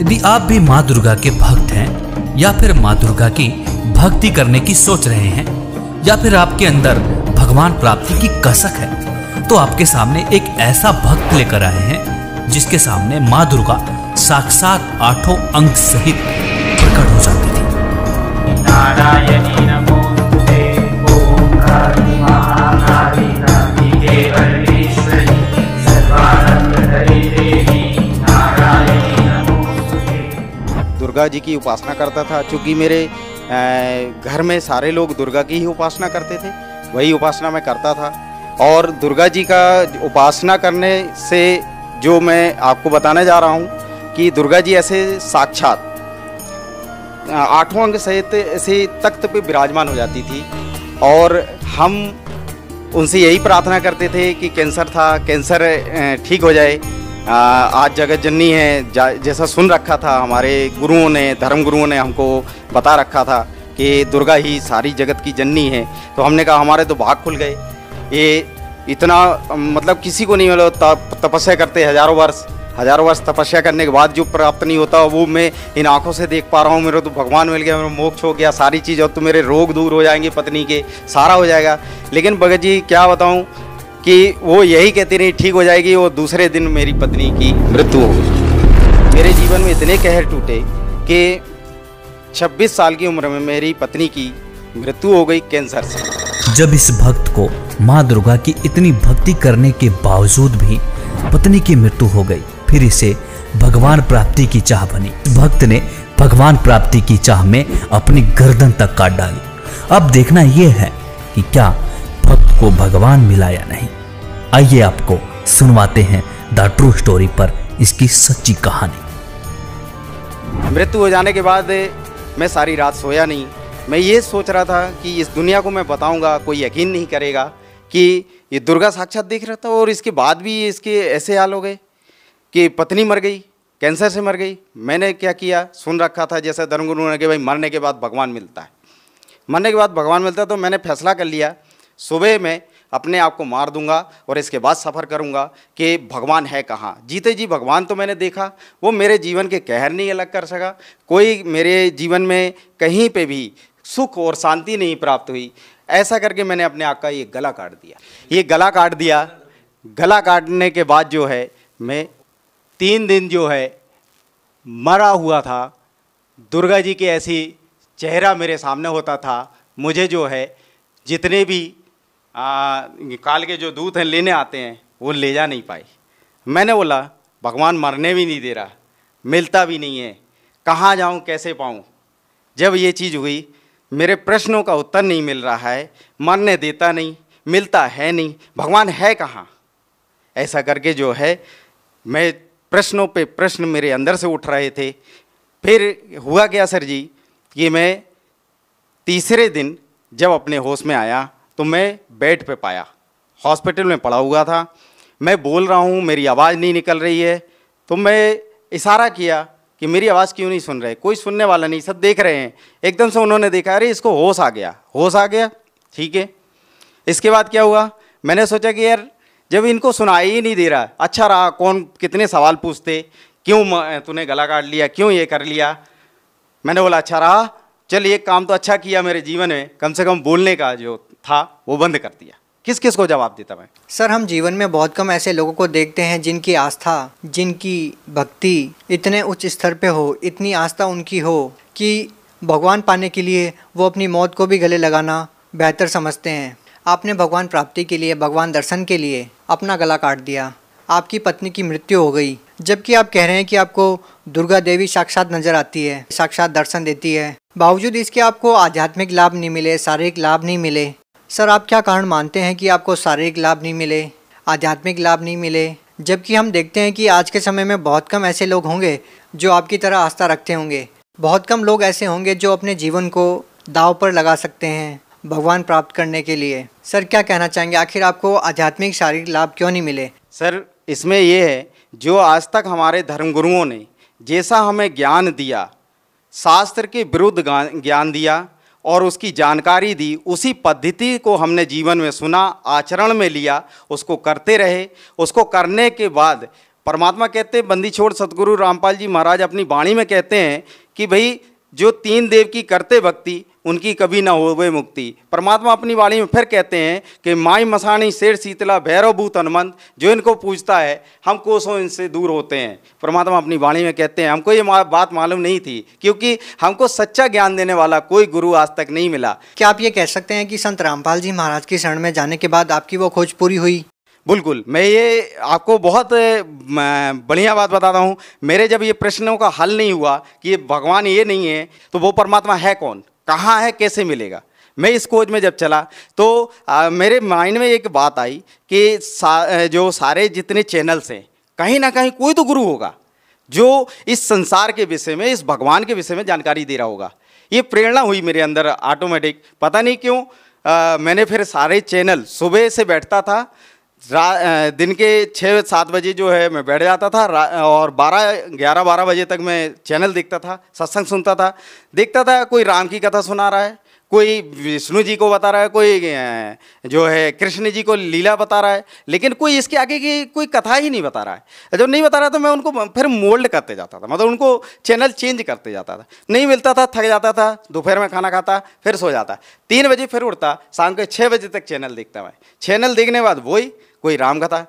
यदि आप भी माँ दुर्गा के भक्त हैं, या फिर माँ दुर्गा की भक्ति करने की सोच रहे हैं, या फिर आपके अंदर भगवान प्राप्ति की कसक है तो आपके सामने एक ऐसा भक्त लेकर आए हैं, जिसके सामने माँ दुर्गा साक्षात आठों अंग सहित प्रकट हो जाती थी। नारायणी दुर्गा जी की उपासना करता था, चूँकि मेरे घर में सारे लोग दुर्गा की ही उपासना करते थे, वही उपासना मैं करता था। और दुर्गा जी का उपासना करने से जो मैं आपको बताने जा रहा हूँ कि दुर्गा जी ऐसे साक्षात आठों अंग सहित ऐसे तख्त पे विराजमान हो जाती थी। और हम उनसे यही प्रार्थना करते थे कि कैंसर था, कैंसर ठीक हो जाए आज जगत जननी है जैसा सुन रखा था हमारे गुरुओं ने, धर्म गुरुओं ने हमको बता रखा था कि दुर्गा ही सारी जगत की जननी है। तो हमने कहा, हमारे तो भाग खुल गए। ये इतना मतलब किसी को नहीं मिला तप तपस्या करते हज़ारों वर्ष। हज़ारों वर्ष तपस्या करने के बाद जो प्राप्त नहीं होता, वो मैं इन आँखों से देख पा रहा हूँ। मेरे तो भगवान मिल गया, मेरा मोक्ष हो गया, सारी चीज़ और तो मेरे रोग दूर हो जाएँगे पत्नी के, सारा हो जाएगा। लेकिन भगत जी, क्या बताऊँ? कि वो यही कहती रही, ठीक हो जाएगी, वो दूसरे दिन मेरी पत्नी की मृत्यु हो गई। मेरे जीवन में इतने कहर टूटे कि 26 साल की उम्र में मेरी पत्नी की मृत्यु हो गई कैंसर से। जब इस भक्त को माँ दुर्गा की इतनी भक्ति करने के बावजूद भी पत्नी की मृत्यु हो गई, फिर इसे भगवान प्राप्ति की चाह बनी। भक्त ने भगवान प्राप्ति की चाह में अपनी गर्दन तक काट डाली। अब देखना यह है कि क्या भक्त को भगवान मिला या नहीं। आइए आपको सुनवाते हैं द ट्रू स्टोरी पर इसकी सच्ची कहानी। मृत्यु हो जाने के बाद मैं सारी रात सोया नहीं। मैं ये सोच रहा था कि इस दुनिया को मैं बताऊँगा, कोई यकीन नहीं करेगा कि ये दुर्गा साक्षात देख रहा था और इसके बाद भी इसके ऐसे हाल हो गए कि पत्नी मर गई, कैंसर से मर गई। मैंने क्या किया? सुन रखा था, जैसे धर्मगुरु ने कि भाई मरने के बाद भगवान मिलता है। मरने के बाद भगवान मिलता है तो मैंने फैसला कर लिया सुबह में अपने आप को मार दूँगा और इसके बाद सफ़र करूँगा कि भगवान है कहाँ? जीते जी, भगवान तो मैंने देखा। वो मेरे जीवन के कहर नहीं अलग कर सका। कोई मेरे जीवन में कहीं पे भी सुख और शांति नहीं प्राप्त हुई। ऐसा करके मैंने अपने आप का ये गला काट दिया। ये गला काट दिया। गला काटने के बाद जो है, मैं तीन दिन जो है, मरा हुआ था। दुर्गा जी के ऐसी चेहरा मेरे सामने होता था। मुझे जो है, जितने भी आ, काल के जो दूत हैं लेने आते हैं वो ले जा नहीं पाए। मैंने बोला भगवान मरने भी नहीं दे रहा मिलता भी नहीं है कहाँ जाऊँ कैसे पाऊँ? जब ये चीज़ हुई मेरे प्रश्नों का उत्तर नहीं मिल रहा है मरने देता नहीं मिलता है नहीं भगवान है कहाँ? ऐसा करके जो है मैं प्रश्नों पे प्रश्न मेरे अंदर से उठ रहे थे। फिर हुआ क्या सर जी? कि मैं तीसरे दिन जब अपने होश में आया तो मैं बेड पे पाया। हॉस्पिटल में पड़ा हुआ था। मैं बोल रहा हूँ, मेरी आवाज़ नहीं निकल रही है। तो मैं इशारा किया कि मेरी आवाज़ क्यों नहीं सुन रहे? कोई सुनने वाला नहीं, सब देख रहे हैं। एकदम से उन्होंने देखा, अरे, इसको होश आ गया, होश आ गया। ठीक है। इसके बाद क्या हुआ? मैंने सोचा कि यार, जब इनको सुनाई ही नहीं दे रहा अच्छा रहा, कौन, कितने सवाल पूछते? क्यों तूने गला काट लिया? क्यों ये कर लिया? मैंने बोला अच्छा रहा। चल, एक काम तो अच्छा किया मेरे जीवन में, कम से कम बोलने का जो था, वो बंद कर दिया। किस किस को जवाब देता मैं? सर, हम जीवन में बहुत कम ऐसे लोगों को देखते हैं जिनकी आस्था, जिनकी भक्ति इतने उच्च स्तर पे हो, इतनी आस्था उनकी हो कि भगवान पाने के लिए वो अपनी मौत को भी गले लगाना बेहतर समझते हैं। आपने भगवान प्राप्ति के लिए, भगवान दर्शन के लिए अपना गला काट दिया। आपकी पत्नी की मृत्यु हो गई। जबकि आप कह रहे हैं कि आपको दुर्गा देवी साक्षात नज़र आती है, साक्षात दर्शन देती है। बावजूद इसके आपको आध्यात्मिक लाभ नहीं मिले, शारीरिक लाभ नहीं मिले। सर, आप क्या कारण मानते हैं कि आपको शारीरिक लाभ नहीं मिले, आध्यात्मिक लाभ नहीं मिले? जबकि हम देखते हैं कि आज के समय में बहुत कम ऐसे लोग होंगे जो आपकी तरह आस्था रखते होंगे। बहुत कम लोग ऐसे होंगे जो अपने जीवन को दाव पर लगा सकते हैं भगवान प्राप्त करने के लिए। सर, क्या कहना चाहेंगे? आखिर आपको आध्यात्मिक शारीरिक लाभ क्यों नहीं मिले? सर, इसमें ये है, जो आज तक हमारे धर्मगुरुओं ने जैसा हमें ज्ञान दिया, शास्त्र के विरुद्ध ज्ञान दिया और उसकी जानकारी दी, उसी पद्धति को हमने जीवन में सुना, आचरण में लिया, उसको करते रहे। उसको करने के बाद परमात्मा कहते हैं, बंदी छोड़ सतगुरु रामपाल जी महाराज अपनी वाणी में कहते हैं कि भाई, जो तीन देव की करते भक्ति उनकी कभी ना होवे मुक्ति। परमात्मा अपनी वाणी में फिर कहते हैं कि माई मसाणी शेर शीतला भैरव भूत हनुमंत जो इनको पूजता है हम कोसों इनसे दूर होते हैं। परमात्मा अपनी वाणी में कहते हैं हमको ये बात मालूम नहीं थी क्योंकि हमको सच्चा ज्ञान देने वाला कोई गुरु आज तक नहीं मिला। क्या आप ये कह सकते हैं कि संत रामपाल जी महाराज की शरण में जाने के बाद आपकी वो खोज पूरी हुई? बिल्कुल मैं ये आपको बहुत बढ़िया बात बताता हूँ। मेरे जब ये प्रश्नों का हल नहीं हुआ कि ये भगवान ये नहीं है तो वो परमात्मा है कौन? कहाँ है कैसे मिलेगा? मैं इस खोज में जब चला तो आ, मेरे माइंड में एक बात आई कि सा, जो सारे जितने चैनल्स हैं कहीं ना कहीं कोई तो गुरु होगा जो इस संसार के विषय में इस भगवान के विषय में जानकारी दे रहा होगा। ये प्रेरणा हुई मेरे अंदर ऑटोमेटिक पता नहीं क्यों अ, मैंने फिर सारे चैनल सुबह से बैठता था दिन के छः सात बजे जो है मैं बैठ जाता था और बारह, ग्यारह, बारह बजे तक मैं चैनल देखता था, सत्संग सुनता था। देखता था कोई राम की कथा सुना रहा है, कोई विष्णु जी को बता रहा है, कोई जो है कृष्ण जी को लीला बता रहा है, लेकिन कोई इसके आगे की कोई कथा ही नहीं बता रहा है। जब नहीं बता रहा तो मैं उनको फिर मोल्ड करते जाता था मतलब उनको चैनल चेंज करते जाता था। नहीं मिलता था, थक जाता था, दोपहर में खाना खाता, फिर सो जाता। तीन बजे फिर उठता, शाम के छः बजे तक चैनल देखता मैं। चैनल देखने बाद वही कोई राम कथा,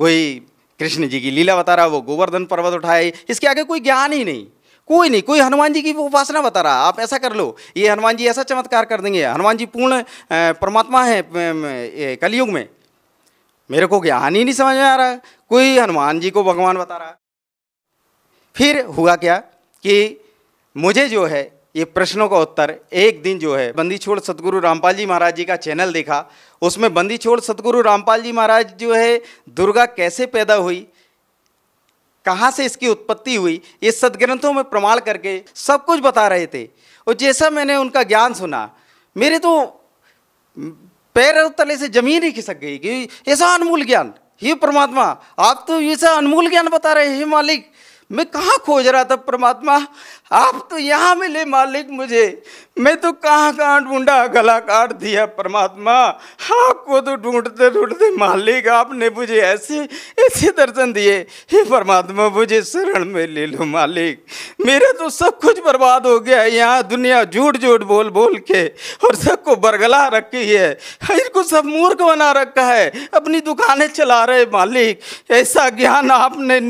कोई कृष्ण जी की लीला बता रहा, वो गोवर्धन पर्वत उठाए, इसके आगे कोई ज्ञान ही नहीं। कोई नहीं, कोई हनुमान जी की उपासना बता रहा, आप ऐसा कर लो, ये हनुमान जी ऐसा चमत्कार कर देंगे, हनुमान जी पूर्ण परमात्मा है कलयुग में। मेरे को ज्ञान ही नहीं समझ में आ रहा, कोई हनुमान जी को भगवान बता रहा। फिर हुआ क्या कि मुझे जो है ये प्रश्नों का उत्तर, एक दिन जो है, बंदी छोड़ सतगुरु रामपाल जी महाराज जी का चैनल देखा। उसमें बंदी छोड़ सतगुरु रामपाल जी महाराज जो है, दुर्गा कैसे पैदा हुई, कहाँ से इसकी उत्पत्ति हुई, ये सदग्रंथों में प्रमाण करके सब कुछ बता रहे थे। और जैसा मैंने उनका ज्ञान सुना, मेरे तो पैर तले से ज़मीन ही खिसक गई कि ऐसा अनमोल ज्ञान, हे परमात्मा, आप तो ऐसा अनमोल ज्ञान बता रहे हैं मालिक, मैं कहाँ खोज रहा था परमात्मा? आप तो यहाँ मिले मालिक मुझे। मैं तो कहाँ कहाँ ढूंढा गला काट दिया परमात्मा। आपको तो ढूंढते ढूंढते मालिक आपने मुझे ऐसे ऐसे दर्शन दिए। हे परमात्मा, मुझे शरण में ले लो मालिक। मेरा तो सब कुछ बर्बाद हो गया है यहाँ। दुनिया झूठ झूठ बोल बोल के और सबको बरगला रखी है। इनको सब मूर्ख बना रखा है। अपनी दुकानें चला रहे मालिक। ऐसा ज्ञान आपने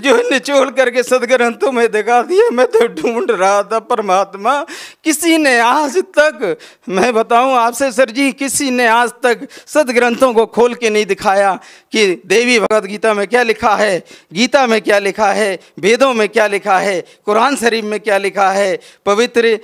जो निचोड़ करके सदग्रंथों में दिखा दिया, मैं तो ढूंढ रहा था परमात्मा। किसी ने आज तक, मैं बताऊँ आपसे सर जी, किसी ने आज तक सदग्रंथों को खोल के नहीं दिखाया कि देवी भगवत गीता में क्या लिखा है, गीता में क्या लिखा है, वेदों में क्या लिखा है, कुरान शरीफ में क्या लिखा है, पवित्र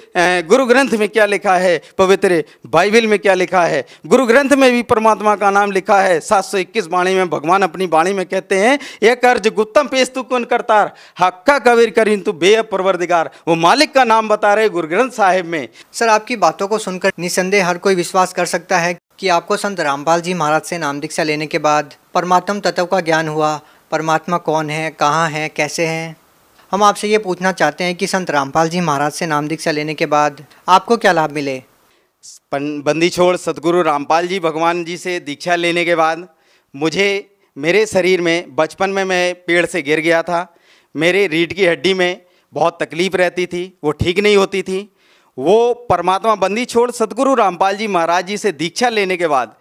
गुरु ग्रंथ में क्या लिखा है, पवित्र बाइबल में क्या लिखा है। गुरु ग्रंथ में भी परमात्मा का नाम लिखा है। सात सौ वाणी में भगवान अपनी वाणी में कहते हैं ये कर्ज गुत्तम पेश तू कौन करतार? हक्का कबीर करीन तू बे परवरदिगार वो मालिक का नाम बता रहे गुरु ग्रंथ साहिब में। सर आपकी बातों को सुनकर निसंदेह हर कोई विश्वास कर सकता है कि आपको संत रामपाल जी महाराज से नाम दीक्षा लेने के बाद परमात्म तत्व का ज्ञान हुआ। परमात्मा कौन है कहाँ है कैसे हैं? हम आपसे ये पूछना चाहते हैं कि संत रामपाल जी महाराज से नाम दीक्षा लेने के बाद आपको क्या लाभ मिले? बंदी छोड़ सतगुरु रामपाल जी भगवान जी से दीक्षा लेने के बाद मुझे मेरे शरीर में बचपन में मैं पेड़ से गिर गया था। मेरे रीढ़ की हड्डी में बहुत तकलीफ़ रहती थी, वो ठीक नहीं होती थी। वो परमात्मा बंदी छोड़ सदगुरु रामपाल जी महाराज जी से दीक्षा लेने के बाद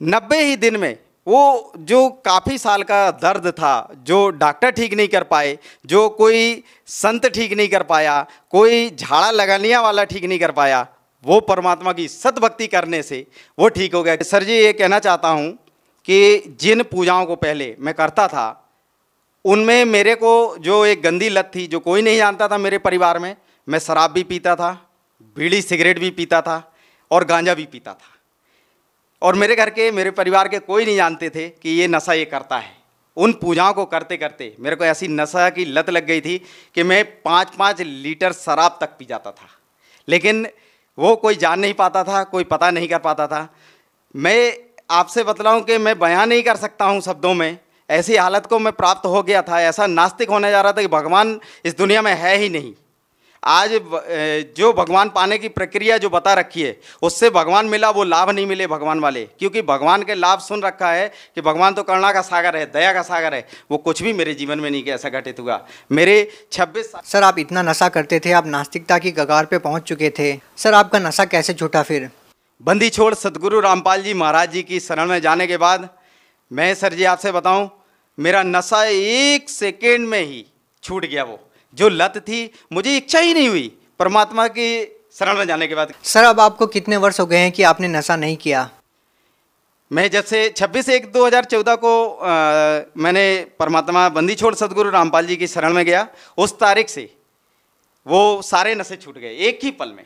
नब्बे ही दिन में वो जो काफ़ी साल का दर्द था, जो डॉक्टर ठीक नहीं कर पाए, जो कोई संत ठीक नहीं कर पाया, कोई झाड़ा लगानिया वाला ठीक नहीं कर पाया, वो परमात्मा की सतभक्ति करने से वो ठीक हो गया। सर जी, ये कहना चाहता हूँ कि जिन पूजाओं को पहले मैं करता था उनमें मेरे को जो एक गंदी लत थी, जो कोई नहीं जानता था मेरे परिवार में, मैं शराब भी पीता था, बीड़ी सिगरेट भी पीता था और गांजा भी पीता था। और मेरे घर के, मेरे परिवार के कोई नहीं जानते थे कि ये नशा ये करता है। उन पूजाओं को करते करते मेरे को ऐसी नशा की लत लग गई थी कि मैं पाँच पाँच लीटर शराब तक पी जाता था। लेकिन वो कोई जान नहीं पाता था, कोई पता नहीं कर पाता था। मैं आपसे बतलाऊं कि मैं बयान नहीं कर सकता हूँ शब्दों में ऐसी हालत को मैं प्राप्त हो गया था ऐसा नास्तिक होने जा रहा था कि भगवान इस दुनिया में है ही नहीं। आज जो भगवान पाने की प्रक्रिया जो बता रखी है उससे भगवान मिला वो लाभ नहीं मिले भगवान वाले। क्योंकि भगवान के लाभ सुन रखा है कि भगवान तो करुणा का सागर है दया का सागर है वो कुछ भी मेरे जीवन में नहीं ऐसा घटित हुआ। मेरे 26 साल सर आप इतना नशा करते थे आप नास्तिकता की कगार पे पहुँच चुके थे। सर आपका नशा कैसे छूटा फिर? बंदी छोड़ सदगुरु रामपाल जी महाराज जी की शरण में जाने के बाद मैं सर जी आपसे बताऊँ मेरा नशा एक सेकेंड में ही छूट गया वो। जो लत थी मुझे इच्छा ही नहीं हुई परमात्मा की शरण में जाने के बाद। सर अब आपको कितने वर्ष हो गए हैं कि आपने नशा नहीं किया? मैं जब से 26 एक 2014 को अ, मैंने परमात्मा बंदी छोड़ सदगुरु रामपाल जी की शरण में गया उस तारीख से वो सारे नशे छूट गए एक ही पल में।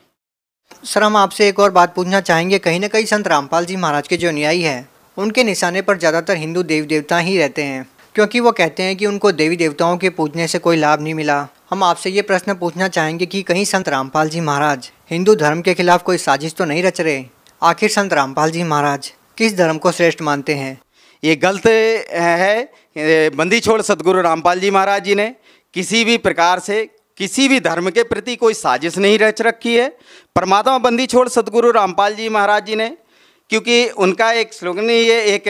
सर हम आपसे एक और बात पूछना चाहेंगे। कहीं ना कहीं संत रामपाल जी महाराज के जो अनुयायी हैं उनके निशाने पर ज़्यादातर हिंदू देवी देवता ही रहते हैं, क्योंकि वो कहते हैं कि उनको देवी देवताओं के पूजने से कोई लाभ नहीं मिला। हम आपसे ये प्रश्न पूछना चाहेंगे कि कहीं संत रामपाल जी महाराज हिंदू धर्म के खिलाफ कोई साजिश तो नहीं रच रहे? आखिर संत रामपाल जी महाराज किस धर्म को श्रेष्ठ मानते हैं? ये गलत है बंदी छोड़ सदगुरु रामपाल जी महाराज जी ने किसी भी प्रकार से किसी भी धर्म के प्रति कोई साजिश नहीं रच रखी है। परमात्मा बंदी छोड़ सदगुरु रामपाल जी महाराज जी ने क्योंकि उनका एक स्लोगन ही है एक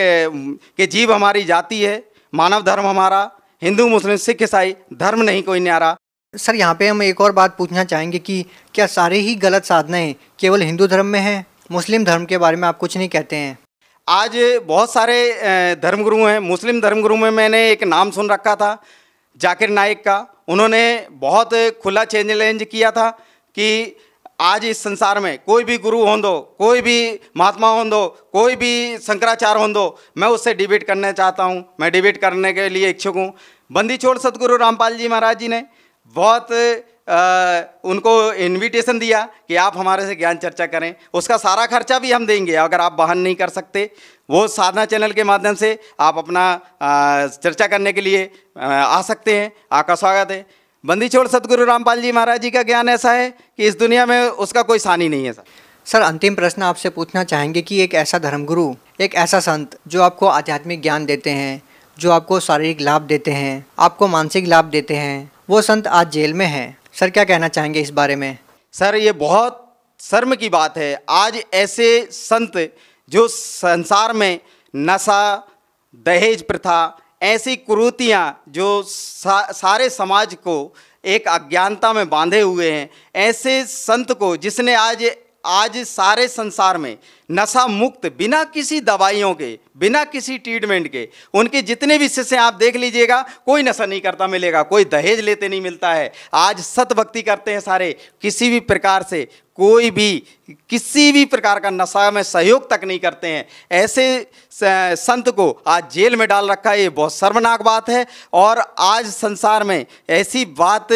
कि जीव हमारी जाति है मानव धर्म हमारा हिंदू मुस्लिम सिख ईसाई धर्म नहीं कोई न्यारा। सर यहाँ पे हम एक और बात पूछना चाहेंगे कि क्या सारे ही गलत साधनाएँ केवल हिंदू धर्म में हैं? मुस्लिम धर्म के बारे में आप कुछ नहीं कहते हैं। आज बहुत सारे धर्मगुरु हैं। मुस्लिम धर्मगुरु में मैंने एक नाम सुन रखा था जाकिर नाइक का। उन्होंने बहुत खुला चैलेंज किया था कि आज इस संसार में कोई भी गुरु हों दो कोई भी महात्मा हों दो कोई भी शंकराचार्य हों दो मैं उससे डिबेट करना चाहता हूँ। मैं डिबेट करने के लिए इच्छुक हूँ। बंदी छोड़ सतगुरु रामपाल जी महाराज जी ने बहुत अ, उनको इनविटेशन दिया कि आप हमारे से ज्ञान चर्चा करें। उसका सारा खर्चा भी हम देंगे अगर आप वहन नहीं कर सकते। वो साधना चैनल के माध्यम से आप अपना अ, चर्चा करने के लिए अ, आ सकते हैं। आपका स्वागत है। बंदी छोड़ सतगुरु रामपाल जी महाराज जी का ज्ञान ऐसा है कि इस दुनिया में उसका कोई सानी नहीं है सर। सर अंतिम प्रश्न आपसे पूछना चाहेंगे कि एक ऐसा धर्मगुरु एक ऐसा संत जो आपको आध्यात्मिक ज्ञान देते हैं जो आपको शारीरिक लाभ देते हैं आपको मानसिक लाभ देते हैं वो संत आज जेल में है। सर क्या कहना चाहेंगे इस बारे में? सर ये बहुत शर्म की बात है। आज ऐसे संत जो संसार में नशा दहेज प्रथा ऐसी कुरूतियाँ जो सा, सारे समाज को एक अज्ञानता में बांधे हुए हैं ऐसे संत को जिसने आज आज सारे संसार में नशा मुक्त बिना किसी दवाइयों के बिना किसी ट्रीटमेंट के उनके जितने भी शिष्य आप देख लीजिएगा कोई नशा नहीं करता मिलेगा कोई दहेज लेते नहीं मिलता है। आज सत भक्ति करते हैं सारे किसी भी प्रकार से कोई भी, किसी भी प्रकार का नशा में सहयोग तक नहीं करते हैं। ऐसे संत को आज जेल में डाल रखा है, ये बहुत शर्मनाक बात है। और आज संसार में ऐसी बात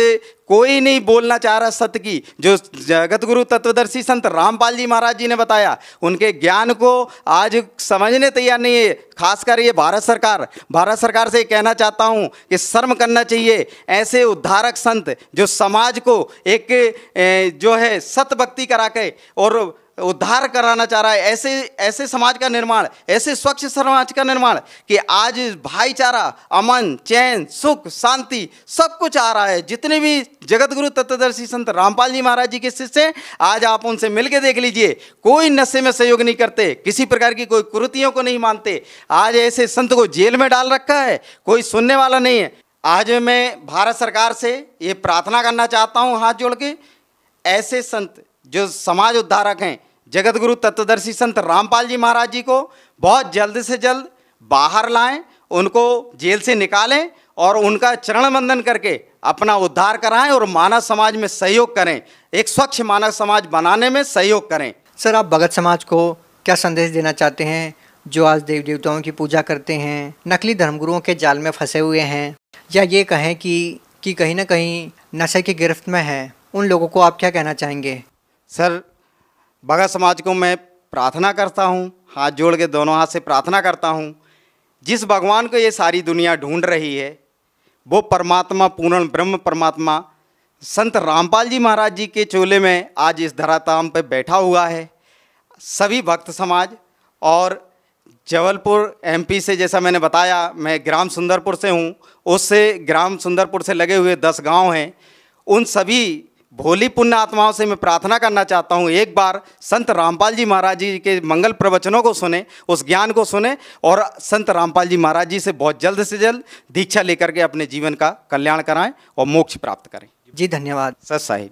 कोई नहीं बोलना चाह रहा सत्य की, जो जगत गुरु तत्वदर्शी संत रामपाल जी महाराज जी ने बताया। उनके ज्ञान को आज समझने तैयार नहीं है, खासकर ये भारत सरकार। भारत सरकार से कहना चाहता हूँ कि शर्म करना चाहिए। ऐसे उद्धारक संत जो समाज को एक जो है सत भक्ति करा के और उद्धार कराना चाह रहा है। ऐसे ऐसे समाज का निर्माण, ऐसे स्वच्छ समाज का निर्माण कि आज भाईचारा, अमन, चैन, सुख, शांति सब कुछ आ रहा है। जितने भी जगत गुरु तत्वदर्शी संत रामपाल जी महाराज जी के शिष्य हैं, आज आप उनसे मिलके देख लीजिए, कोई नशे में सहयोग नहीं करते, किसी प्रकार की कोई कुरुतियों को नहीं मानते। आज ऐसे संत को जेल में डाल रखा है, कोई सुनने वाला नहीं है। आज मैं भारत सरकार से ये प्रार्थना करना चाहता हूँ हाथ जोड़ के, ऐसे संत जो समाज उद्धारक हैं जगत गुरु तत्वदर्शी संत रामपाल जी महाराज जी को बहुत जल्द से जल्द बाहर लाएँ, उनको जेल से निकालें और उनका चरण बंदन करके अपना उद्धार कराएँ और मानव समाज में सहयोग करें। एक स्वच्छ मानव समाज बनाने में सहयोग करें। सर, आप भगत समाज को क्या संदेश देना चाहते हैं? जो आज देवी देवताओं की पूजा करते हैं, नकली धर्मगुरुओं के जाल में फंसे हुए हैं, या ये कहें कि कि कहीं ना कहीं नशे की गिरफ्त में है, उन लोगों को आप क्या कहना चाहेंगे? सर भगत समाज को मैं प्रार्थना करता हूँ, हाथ जोड़ के दोनों हाथ से प्रार्थना करता हूँ, जिस भगवान को ये सारी दुनिया ढूंढ रही है, वो परमात्मा, पूर्ण ब्रह्म परमात्मा, संत रामपाल जी महाराज जी के चोले में आज इस धराताम पे बैठा हुआ है। सभी भक्त समाज और जबलपुर एमपी से जैसा मैंने बताया, मैं ग्राम सुंदरपुर से हूँ, उससे ग्राम सुंदरपुर से लगे हुए दस गाँव हैं, उन सभी भोली पुण्य आत्माओं से मैं प्रार्थना करना चाहता हूँ एक बार संत रामपाल जी महाराज जी के मंगल प्रवचनों को सुने उस ज्ञान को सुने और संत रामपाल जी महाराज जी से बहुत जल्द से जल्द दीक्षा लेकर के अपने जीवन का कल्याण कराएँ और मोक्ष प्राप्त करें। जी धन्यवाद। सत साहिब।